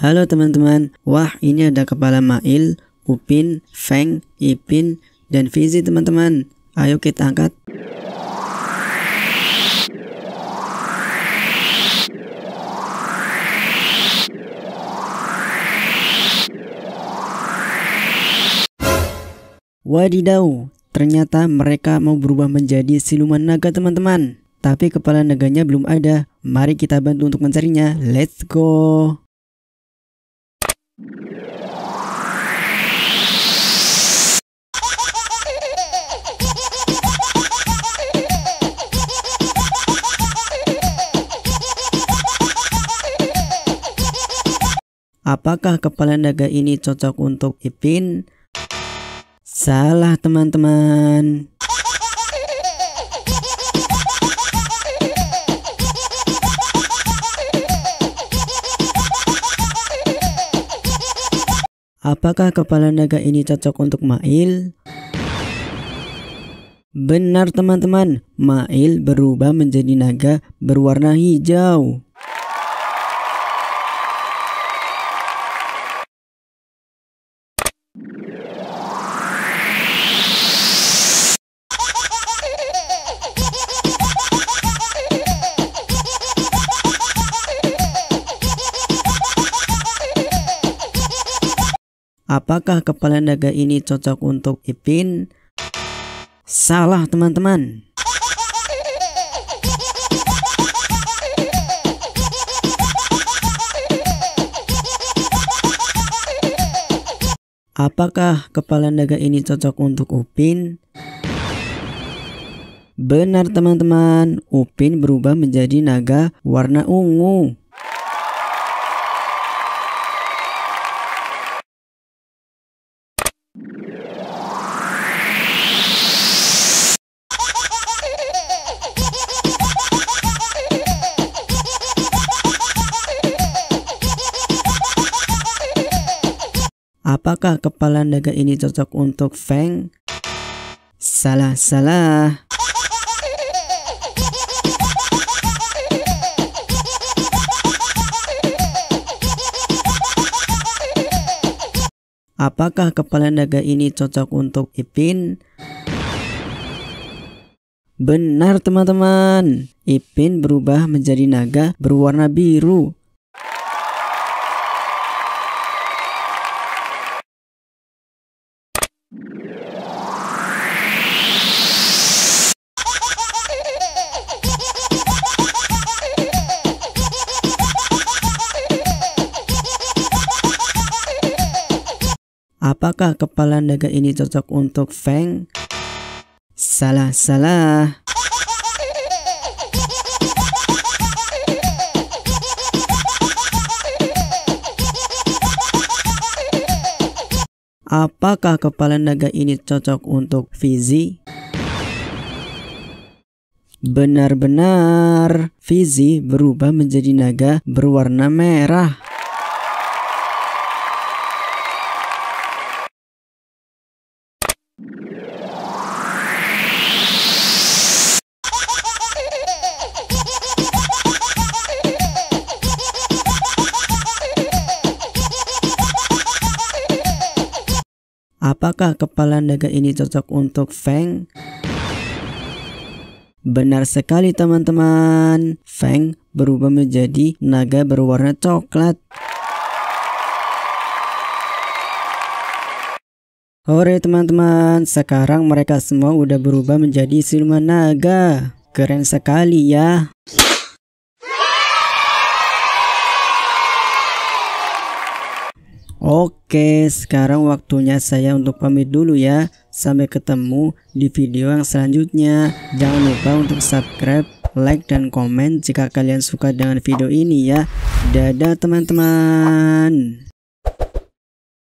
Halo teman-teman, wah ini ada kepala Mail, Upin, Feng, Ipin, dan Fizi teman-teman. Ayo kita angkat. Wadidaw, ternyata mereka mau berubah menjadi siluman naga teman-teman. Tapi kepala naganya belum ada. Mari kita bantu untuk mencarinya. Let's go. Apakah kepala naga ini cocok untuk Ipin? Salah teman-teman. Apakah kepala naga ini cocok untuk Mail? Benar teman-teman, Mail berubah menjadi naga berwarna hijau. Apakah kepala naga ini cocok untuk Ipin? Salah teman-teman. Apakah kepala naga ini cocok untuk Upin? Benar teman-teman, Upin berubah menjadi naga warna ungu. Apakah kepala naga ini cocok untuk Feng? Salah, salah. Apakah kepala naga ini cocok untuk Ipin? Benar teman-teman, Ipin berubah menjadi naga berwarna biru. Apakah kepala naga ini cocok untuk Feng? Salah, salah. Apakah kepala naga ini cocok untuk Fizi? Benar-benar, Fizi berubah menjadi naga berwarna merah. Apakah kepala naga ini cocok untuk Feng? Benar sekali teman-teman. Feng berubah menjadi naga berwarna coklat. Hore teman-teman, sekarang mereka semua udah berubah menjadi siluman naga. Keren sekali ya. Oke, sekarang waktunya saya untuk pamit dulu ya. Sampai ketemu di video yang selanjutnya. Jangan lupa untuk subscribe, like, dan komen jika kalian suka dengan video ini ya. Dadah teman-teman.